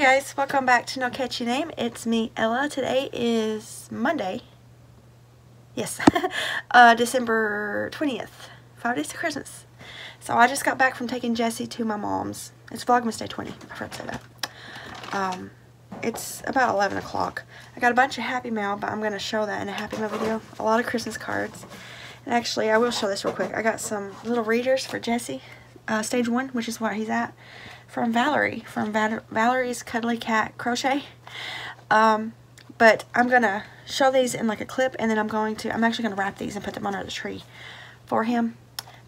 guys, welcome back to No Catchy Name. It's me, Ella. Today is Monday. Yes, uh, December 20th. Five days to Christmas. So I just got back from taking Jesse to my mom's. It's Vlogmas Day 20. I forgot to say that. Um, it's about 11 o'clock. I got a bunch of Happy Mail, but I'm going to show that in a Happy Mail video. A lot of Christmas cards. And actually, I will show this real quick. I got some little readers for Jesse. Uh, stage 1, which is where he's at. From Valerie. From Val Valerie's Cuddly Cat Crochet. Um, but I'm going to show these in like a clip. And then I'm going to, I'm actually going to wrap these and put them under the tree for him.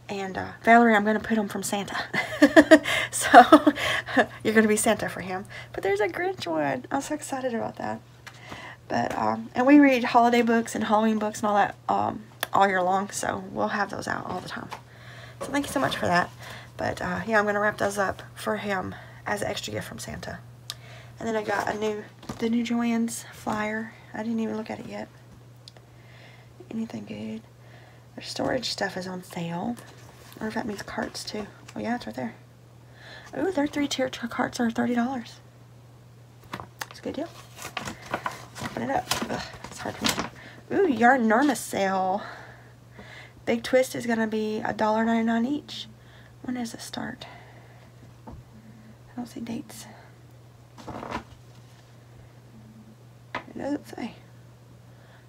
And uh, Valerie, I'm going to put them from Santa. so, you're going to be Santa for him. But there's a Grinch one. I'm so excited about that. But, um, and we read holiday books and Halloween books and all that um, all year long. So, we'll have those out all the time. So, thank you so much for that. But, uh, yeah, I'm going to wrap those up for him as an extra gift from Santa. And then I got a new, the new Joann's flyer. I didn't even look at it yet. Anything good? Their storage stuff is on sale. Or if that means carts too. Oh yeah, it's right there. Ooh, their three tier carts are $30. It's a good deal. Open it up. Ugh, it's hard me. Ooh, Yarnormous sale. Big Twist is going to be $1.99 each. When does it start? I don't see dates. It doesn't say.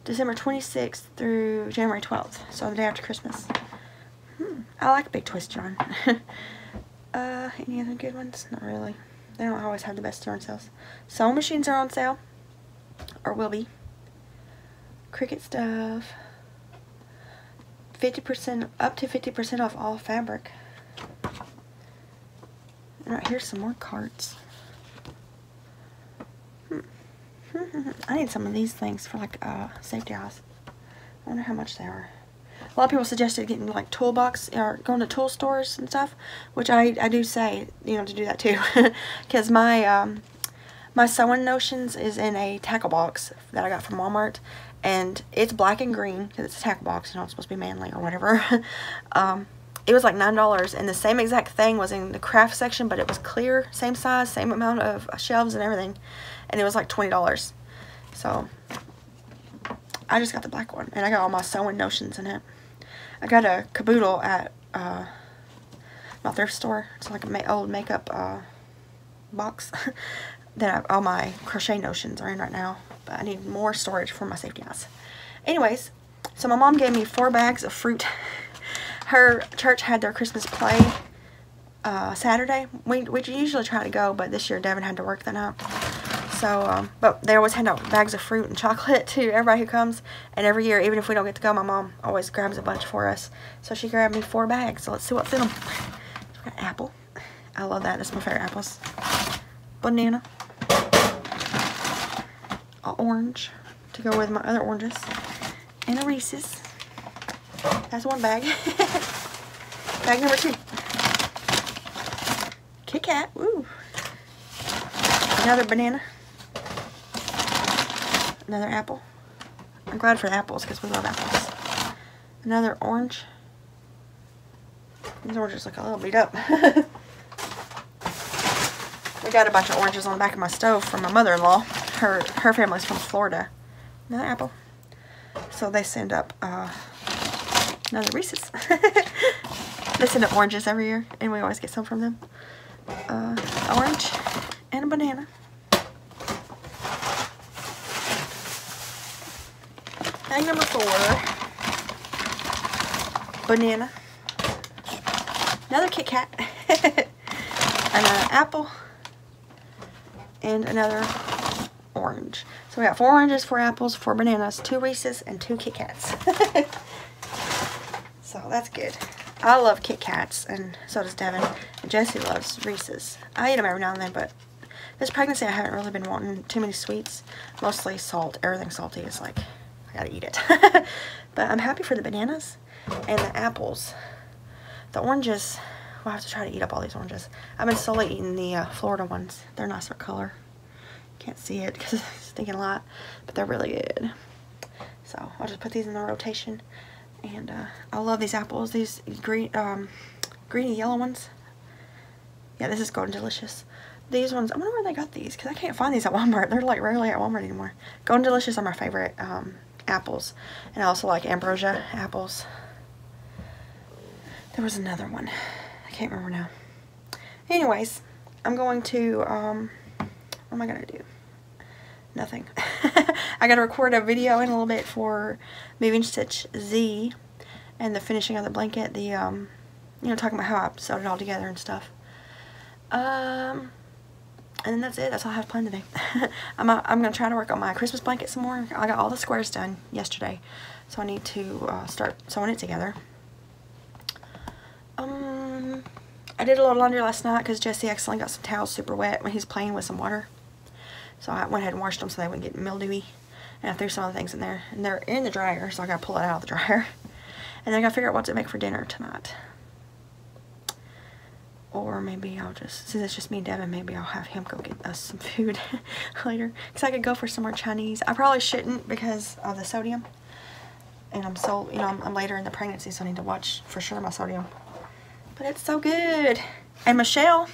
December 26th through January 12th. So the day after Christmas. Hmm, I like Big Twist John. uh, any other good ones? Not really. They don't always have the best yarn sales. Sewing machines are on sale. Or will be. Cricut stuff. 50% up to 50% off all fabric. All right, here's some more carts. I need some of these things for like uh, safety eyes. I wonder how much they are. A lot of people suggested getting like toolbox or going to tool stores and stuff, which I, I do say, you know, to do that too. Because my, um, my sewing notions is in a tackle box that I got from Walmart. And it's black and green because it's a tackle box, you know, it's supposed to be manly or whatever. um, it was like $9 and the same exact thing was in the craft section, but it was clear, same size, same amount of shelves and everything and it was like $20. So, I just got the black one, and I got all my sewing notions in it. I got a caboodle at uh, my thrift store. It's like an old makeup uh, box that all my crochet notions are in right now. But I need more storage for my safety eyes. Anyways, so my mom gave me four bags of fruit. Her church had their Christmas play uh, Saturday. We, we usually try to go, but this year Devin had to work that night. So, um, but they always hand out bags of fruit and chocolate to everybody who comes. And every year, even if we don't get to go, my mom always grabs a bunch for us. So she grabbed me four bags. So let's see what's in them. Apple. I love that. That's my favorite apples. Banana. A orange to go with my other oranges. And a Reese's. That's one bag. bag number two. Kit Kat. Woo. Another banana another apple. I'm glad for apples because we love apples. Another orange. These oranges look a little beat up. we got a bunch of oranges on the back of my stove from my mother-in-law. Her her family's from Florida. Another apple. So they send up uh, another Reese's. they send up oranges every year, and we always get some from them. Uh, orange and a banana. Bag number four. Banana. Another Kit Kat. another apple. And another orange. So we got four oranges, four apples, four bananas, two Reese's, and two Kit Kats. that's good. I love Kit Kats, and so does Devin. Jesse loves Reese's. I eat them every now and then, but this pregnancy I haven't really been wanting too many sweets. Mostly salt. Everything salty is like I gotta eat it. but I'm happy for the bananas and the apples. The oranges, well, I have to try to eat up all these oranges. I've been slowly eating the uh, Florida ones. They're nicer color. Can't see it because it's stinking a lot, but they're really good. So I'll just put these in the rotation. And uh, I love these apples. These green, um, greeny yellow ones. Yeah, this is Golden Delicious. These ones, I wonder where they got these because I can't find these at Walmart. They're like rarely at Walmart anymore. Golden Delicious are my favorite um, apples. And I also like Ambrosia apples. There was another one. I can't remember now. Anyways, I'm going to, um, what am I going to do? Nothing. I got to record a video in a little bit for Moving Stitch Z and the finishing of the blanket. The, um, you know, talking about how I sewed it all together and stuff. Um, and then that's it. That's all I have planned today. I'm, uh, I'm going to try to work on my Christmas blanket some more. I got all the squares done yesterday. So I need to uh, start sewing it together. Um, I did a little laundry last night because Jesse accidentally got some towels super wet when he's playing with some water. So I went ahead and washed them so they wouldn't get mildewy. And I threw some of the things in there. And they're in the dryer, so I got to pull it out of the dryer. And then I got to figure out what to make for dinner tonight. Or maybe I'll just, since it's just me and Devin, maybe I'll have him go get us some food later. Because I could go for some more Chinese. I probably shouldn't because of the sodium. And I'm so, you know, I'm, I'm later in the pregnancy, so I need to watch for sure my sodium. But it's so good. And Michelle,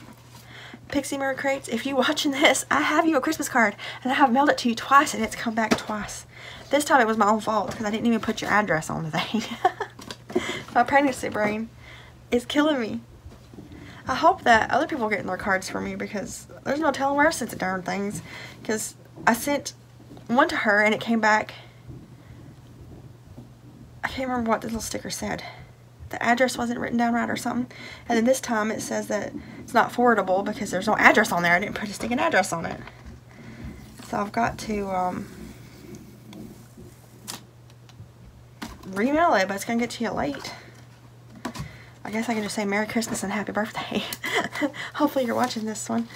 Pixie Mirror Crates, if you're watching this, I have you a Christmas card. And I have mailed it to you twice, and it's come back twice. This time it was my own fault, because I didn't even put your address on the thing. my pregnancy brain is killing me. I hope that other people are getting their cards for me because there's no telling where I sent the darn things. Because I sent one to her and it came back. I can't remember what the little sticker said. The address wasn't written down right or something. And then this time it says that it's not forwardable because there's no address on there. I didn't put a sticking address on it. So I've got to um, remail it, but it's going to get to you late. I guess I can just say Merry Christmas and Happy Birthday. Hopefully you're watching this one.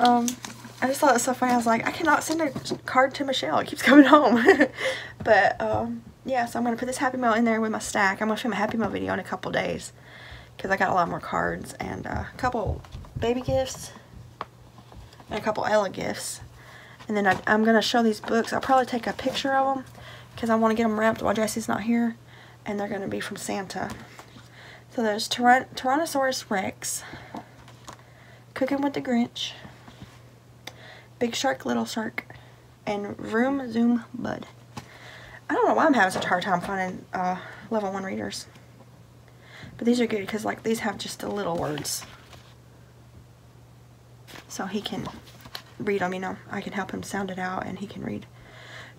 Um, I just thought it was so funny. I was like, I cannot send a card to Michelle. It keeps coming home. but, um, yeah, so I'm going to put this Happy Mail in there with my stack. I'm going to film a Happy Mail video in a couple days. Because I got a lot more cards and uh, a couple baby gifts. And a couple Ella gifts. And then I, am going to show these books. I'll probably take a picture of them. Because I want to get them wrapped while Jesse's not here. And they're going to be from Santa. So there's Tyran Tyrannosaurus Rex, Cooking with the Grinch, Big Shark, Little Shark, and Room Zoom Bud. I don't know why I'm having such a hard time finding uh, level 1 readers. But these are good because like these have just the little words. So he can read them, you know. I can help him sound it out and he can read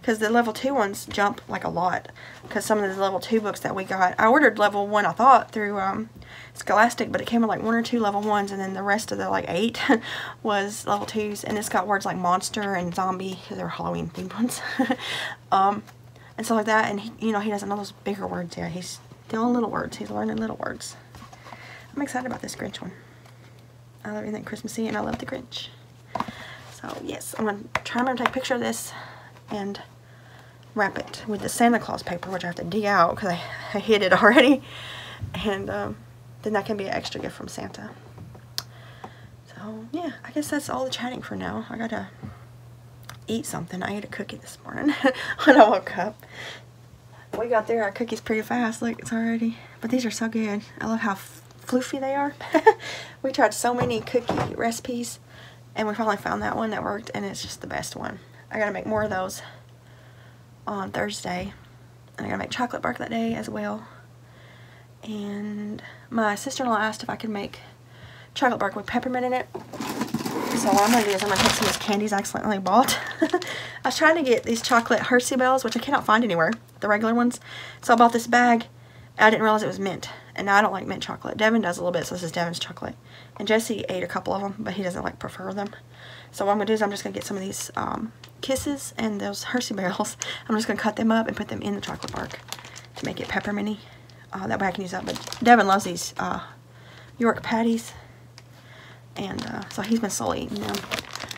because the level two ones jump like a lot because some of the level 2 books that we got I ordered level 1 I thought through um, Scholastic but it came with like one or two level 1s and then the rest of the like 8 was level 2s and it's got words like monster and zombie they're Halloween themed ones um, and stuff like that and he, you know he doesn't know those bigger words yet he's doing little words he's learning little words I'm excited about this Grinch one I love everything Christmassy and I love the Grinch so yes I'm going to try to remember to take a picture of this and wrap it with the Santa Claus paper, which I have to dig out because I, I hid it already. And um, then that can be an extra gift from Santa. So, yeah, I guess that's all the chatting for now. I gotta eat something. I ate a cookie this morning when I woke up. We got there our cookies pretty fast. Look, it's already... But these are so good. I love how floofy they are. we tried so many cookie recipes and we finally found that one that worked and it's just the best one. I gotta make more of those on Thursday. And I gotta make chocolate bark that day as well. And my sister-in-law asked if I could make chocolate bark with peppermint in it. So what I'm going to do is I'm going to take some of these candies I accidentally bought. I was trying to get these chocolate Hershey Bells, which I cannot find anywhere, the regular ones. So I bought this bag, I didn't realize it was mint. And I don't like mint chocolate. Devin does a little bit, so this is Devin's chocolate. And Jesse ate a couple of them, but he doesn't like prefer them. So what I'm going to do is I'm just going to get some of these um, Kisses and those Hershey Barrels. I'm just going to cut them up and put them in the chocolate bark to make it pepperminty. Uh, that way I can use that. But Devin loves these uh, York patties. And uh, so he's been slowly eating them.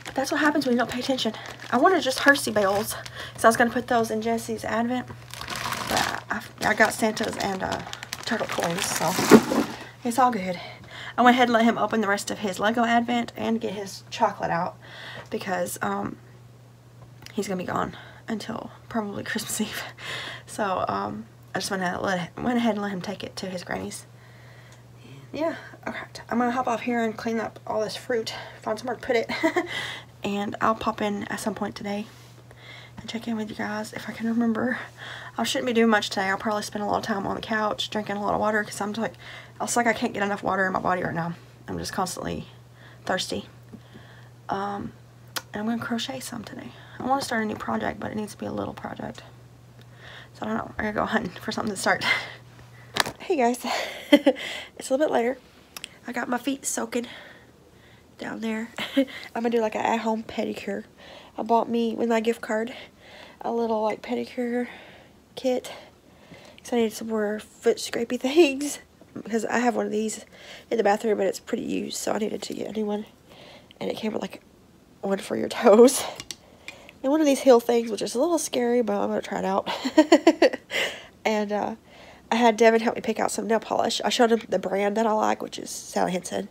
But that's what happens when you don't pay attention. I wanted just Hershey Bells. So I was going to put those in Jesse's Advent. But I, I got Santa's and uh, turtle toys. So it's all good. I went ahead and let him open the rest of his Lego Advent and get his chocolate out because um, he's going to be gone until probably Christmas Eve. So um, I just went let, went ahead and let him take it to his granny's. Yeah, okay. I'm gonna hop off here and clean up all this fruit, find somewhere to put it, and I'll pop in at some point today and check in with you guys if I can remember. I shouldn't be doing much today. I'll probably spend a lot of time on the couch drinking a lot of water because I'm like, it's like I can't get enough water in my body right now. I'm just constantly thirsty. Um, and I'm going to crochet some today. I want to start a new project, but it needs to be a little project. So I don't know. I'm going to go hunting for something to start. hey guys. it's a little bit later. I got my feet soaking down there. I'm to do like an at-home pedicure. I bought me, with my gift card, a little like pedicure kit. Because I needed some more foot scrapey things. Because I have one of these in the bathroom, but it's pretty used. So I needed to get a new one. And it came with like one for your toes. And one of these heel things, which is a little scary, but I'm to try it out. and uh, I had Devin help me pick out some nail polish. I showed him the brand that I like, which is Sally Hansen.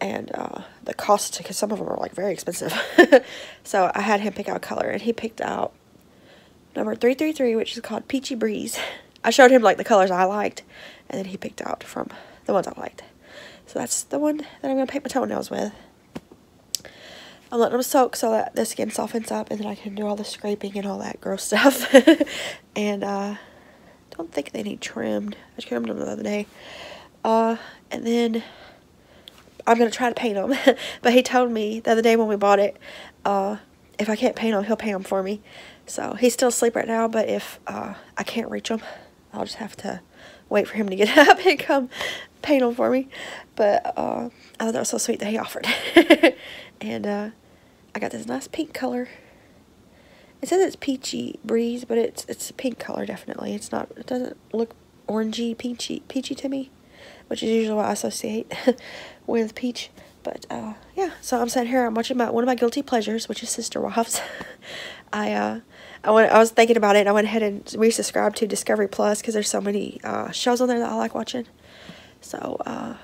And uh, the cost, because some of them are like very expensive. so I had him pick out a color, and he picked out number 333, which is called Peachy Breeze. I showed him like the colors I liked, and then he picked out from the ones I liked. So that's the one that I'm going to paint my toenails with. I'm letting them soak so that the skin softens up and then I can do all the scraping and all that gross stuff. and uh, don't think they need trimmed. I trimmed them the other day. Uh, and then I'm going to try to paint them. but he told me the other day when we bought it, uh, if I can't paint them, he'll paint them for me. So he's still asleep right now, but if uh, I can't reach him, I'll just have to wait for him to get up and come paint them for me. But uh, I thought that was so sweet that he offered. and uh, I got this nice pink color. It says it's peachy breeze, but it's it's a pink color definitely. It's not. It doesn't look orangey, peachy, peachy to me, which is usually what I associate with peach. But uh, yeah, so I'm sitting here. I'm watching my one of my guilty pleasures, which is Sister Wives. I uh, I went. I was thinking about it. and I went ahead and resubscribed to Discovery Plus because there's so many uh, shows on there that I like watching. So uh,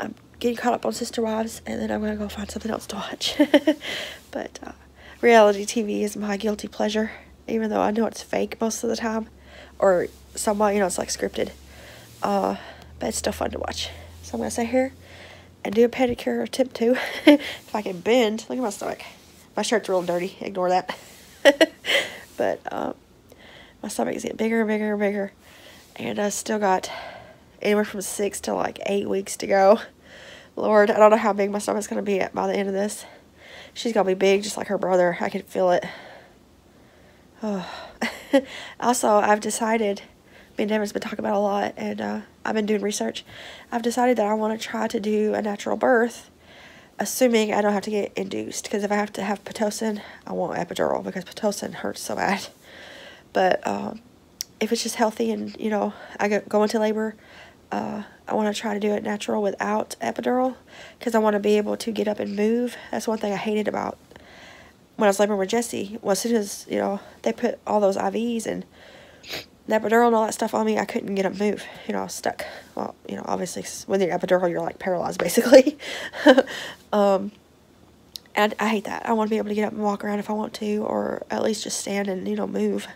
I'm getting caught up on Sister Wives, and then I'm gonna go find something else to watch. but uh, reality TV is my guilty pleasure, even though I know it's fake most of the time, or somewhat, you know, it's like scripted. Uh, but it's still fun to watch. So I'm gonna sit here and do a pedicure attempt to, if I can bend. Look at my stomach. My shirt's real dirty. Ignore that. but um, my stomach is getting bigger and bigger and bigger. And I still got anywhere from six to like eight weeks to go. Lord, I don't know how big my stomach's going to be by the end of this. She's going to be big just like her brother. I can feel it. Oh. also, I've decided, me and Devin's been talking about a lot, and uh, I've been doing research. I've decided that I want to try to do a natural birth assuming I don't have to get induced because if I have to have Pitocin, I want epidural because Pitocin hurts so bad. But um, if it's just healthy and, you know, I go, go into labor, uh, I want to try to do it natural without epidural because I want to be able to get up and move. That's one thing I hated about when I was laboring with Jesse. Well, as soon as, you know, they put all those IVs and the epidural and all that stuff on me, I couldn't get up and move. You know, I was stuck. Well, you know, obviously, when you're epidural, you're like paralyzed, basically. um, and I hate that. I want to be able to get up and walk around if I want to, or at least just stand and, you know, move.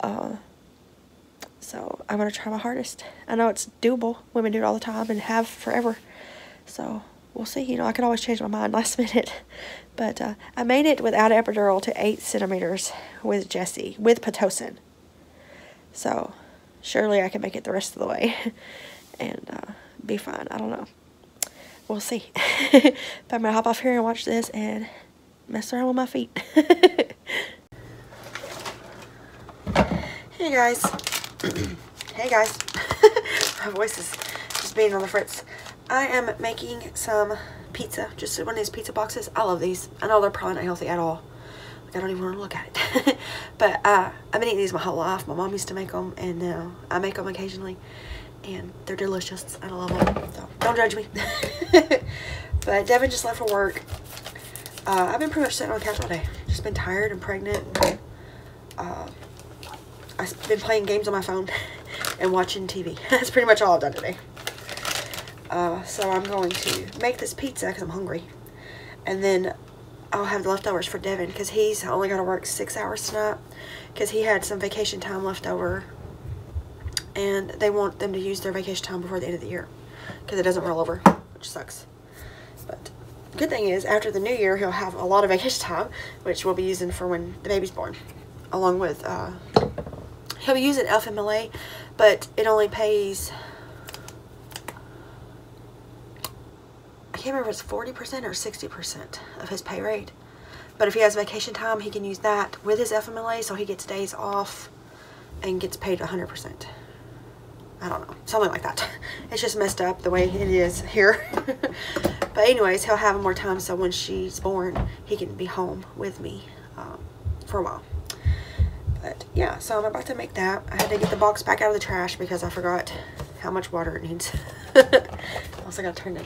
Uh, so I'm going to try my hardest. I know it's doable. Women do it all the time and have forever. So we'll see. You know, I can always change my mind last minute. But uh, I made it without epidural to 8 centimeters with Jesse, with Pitocin. So surely I can make it the rest of the way and uh, be fine. I don't know. We'll see. but I'm going to hop off here and watch this and mess around with my feet. hey guys. hey guys. my voice is just being on the fritz. I am making some pizza. Just one of these pizza boxes. I love these. I know they're probably not healthy at all. Like, I don't even want to look at it. but uh, I've been eating these my whole life. My mom used to make them, and now I make them occasionally. And they're delicious, I love them. So don't judge me. but Devin just left for work. Uh, I've been pretty much sitting on the couch all day. Just been tired and pregnant. And, uh, I've been playing games on my phone and watching TV. That's pretty much all I've done today. Uh, so I'm going to make this pizza because I'm hungry. And then I'll have the leftovers for Devin because he's only going to work six hours tonight because he had some vacation time left over and they want them to use their vacation time before the end of the year. because it doesn't roll over, which sucks. But good thing is, after the new year, he'll have a lot of vacation time, which we'll be using for when the baby's born, along with, uh, he'll be using FMLA, but it only pays, I can't remember if it's 40% or 60% of his pay rate. But if he has vacation time, he can use that with his FMLA, so he gets days off and gets paid 100%. I don't know, something like that. It's just messed up the way it is here. but anyways, he'll have more time so when she's born, he can be home with me um, for a while. Yeah, so I'm about to make that. I had to get the box back out of the trash because I forgot how much water it needs. also got to turn the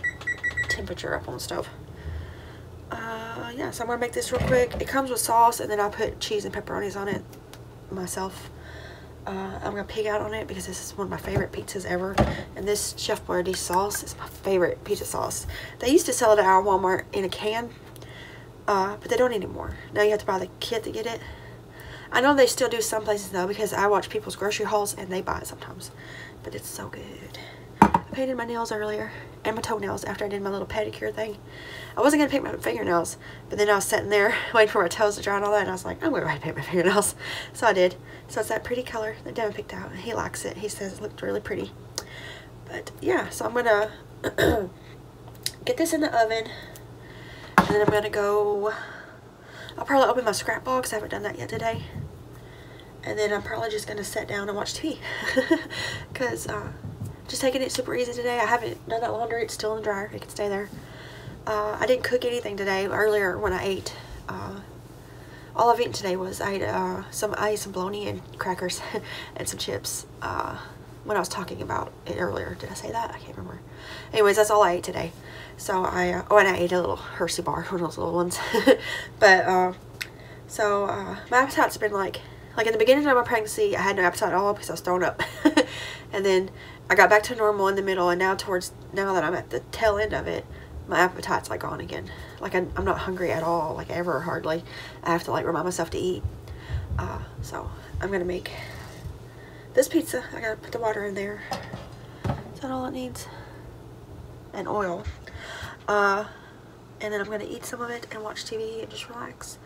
temperature up on the stove. Uh, yeah, so I'm going to make this real quick. It comes with sauce and then I put cheese and pepperonis on it myself. Uh, I'm going to pig out on it because this is one of my favorite pizzas ever. And this Chef Boyardee sauce is my favorite pizza sauce. They used to sell it at our Walmart in a can, uh, but they don't anymore. Now you have to buy the kit to get it. I know they still do some places though because I watch people's grocery hauls and they buy it sometimes. But it's so good. I painted my nails earlier and my toenails after I did my little pedicure thing. I wasn't going to paint my fingernails, but then I was sitting there waiting for my toes to dry and all that, and I was like, I'm going to paint my fingernails. So I did. So it's that pretty color that Devin picked out. He likes it. He says it looked really pretty. But yeah, so I'm going to get this in the oven, and then I'm going to go, I'll probably open my scrap box. I haven't done that yet today. And then I'm probably just going to sit down and watch TV. Because, uh, just taking it super easy today. I haven't done that laundry. It's still in the dryer. It can stay there. Uh, I didn't cook anything today. Earlier when I ate, uh, all I've eaten today was I ate uh, some I ate bologna and crackers and some chips. Uh, when I was talking about it earlier, did I say that? I can't remember. Anyways, that's all I ate today. So I uh, oh and I ate a little Hershey bar, one of those little ones. but so my appetite's been like like in the beginning of my pregnancy, I had no appetite at all because I was throwing up. and then I got back to normal in the middle and now towards, now that I'm at the tail end of it, my appetite's like gone again. Like I'm, I'm not hungry at all, like ever hardly. I have to like remind myself to eat. Uh, so I'm to make this pizza. I got to put the water in there. Is that all it needs? And oil. Uh, and then I'm to eat some of it and watch TV and just relax.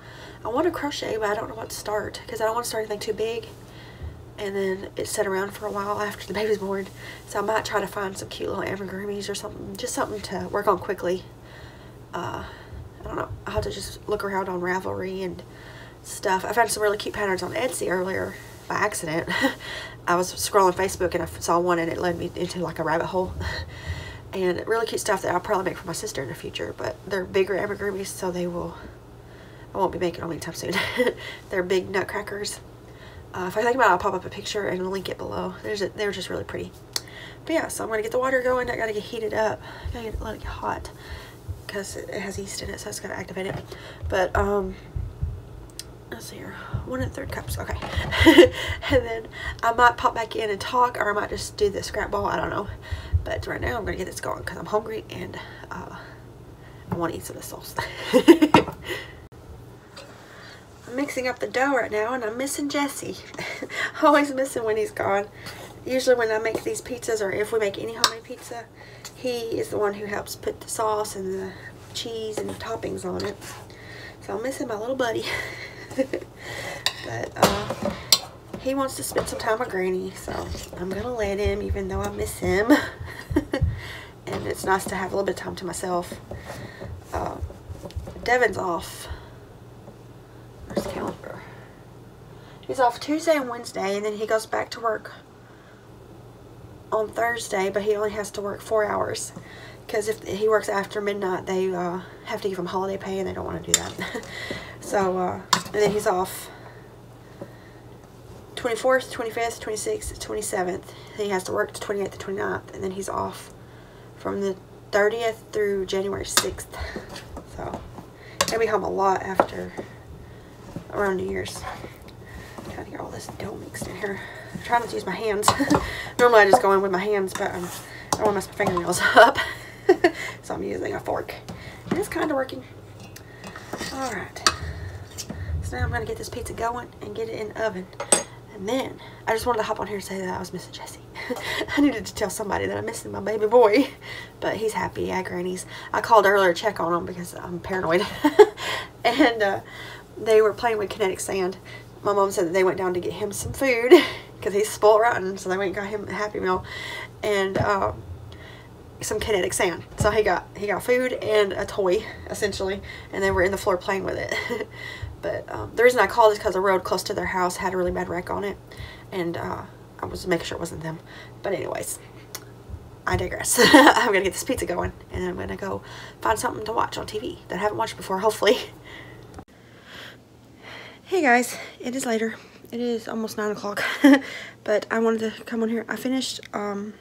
I want to crochet, but I don't know what to start because I don't want to start anything too big. And then it set around for a while after the baby's born. So I might try to find some cute little amigurumis or something. Just something to work on quickly. Uh, I don't know. I'll have to just look around on Ravelry and stuff. I found some really cute patterns on Etsy earlier by accident. I was scrolling Facebook and I saw one and it led me into like a rabbit hole. and really cute stuff that I'll probably make for my sister in the future. But they're bigger amigurumis so they will I won't be making them anytime soon. they're big nutcrackers. Uh, if I think about it, I'll pop up a picture and link it below. There's a, they're just really pretty. But yeah, so I'm going to get the water going. I got to get heated up. I got to let it get hot because it has yeast in it, so it's got to activate it. But, um, let's see here. One and third cups. Okay. and then I might pop back in and talk or I might just do the scrap ball. I don't know. But right now I'm going to get this going because I'm hungry and uh, I want to eat some of the sauce. mixing up the dough right now and I'm missing Jesse. Always missing when he's gone. Usually when I make these pizzas or if we make any homemade pizza, he is the one who helps put the sauce and the cheese and the toppings on it. So I'm missing my little buddy. but uh, he wants to spend some time with Granny, so I'm going to let him even though I miss him. and it's nice to have a little bit of time to myself. Uh, Devin's off The calendar? He's off Tuesday and Wednesday, and then he goes back to work on Thursday, but he only has to work four hours. Because if he works after midnight, they uh, have to give him holiday pay, and they don't want to do that. so, uh, and then he's off 24th, 25th, 26th, 27th. He has to work the 28th to 29th, and then he's off from the 30th through January 6th. So, he'll be home a lot after around New Year's. I'm trying to get all this dough mixed in here. I'm trying to use my hands. Normally I just go in with my hands, but um, I don't want to mess my fingernails up. so I'm using a fork. And it's kind of working. Alright. So now I'm going to get this pizza going and get it in the oven. And then, I just wanted to hop on here and say that I was missing Jesse. I needed to tell somebody that I'm missing my baby boy. But he's happy at Granny's. I called earlier to check on him because I'm paranoid. and uh, they were playing with kinetic sand. My mom said that they went down to get him some food because he's spoiled rotten. So they went and got him a Happy Meal. And... Uh, some kinetic sand. So he got he got food and a toy essentially, and they were in the floor playing with it. but um, the reason I called is because the road close to their house had a really bad wreck on it, and uh, I was making sure it wasn't them. But anyways, I digress. I'm gonna get this pizza going, and I'm gonna go find something to watch on TV that I haven't watched before. Hopefully. Hey guys, it is later. It is almost 9 o'clock, but I wanted to come on here. I finished um,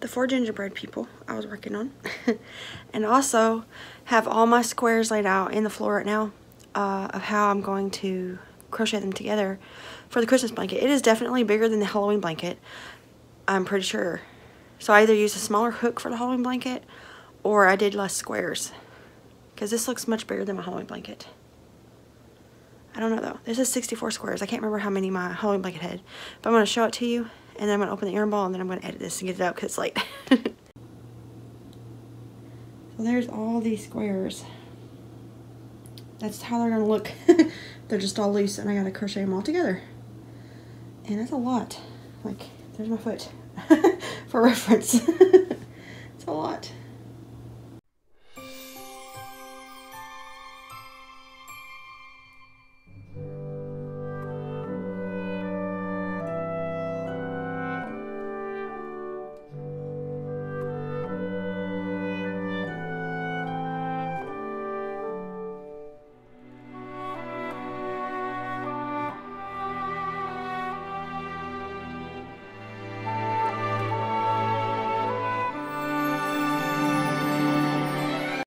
the four gingerbread people I was working on. and also have all my squares laid out in the floor right now uh, of how I'm going to crochet them together for the Christmas blanket. It is definitely bigger than the Halloween blanket. I'm pretty sure. So I either used a smaller hook for the Halloween blanket or I did less squares. Because this looks much bigger than my Halloween blanket. I don't know though. This is 64 squares. I can't remember how many my Halloween blanket had. But I'm going to show it to you and then I'm going to open the yarn ball and then I'm going to edit this and get it out because it's late. so there's all these squares. That's how they're going to look. they're just all loose and I got to crochet them all together. And that's a lot. Like, there's my foot for reference. it's a lot.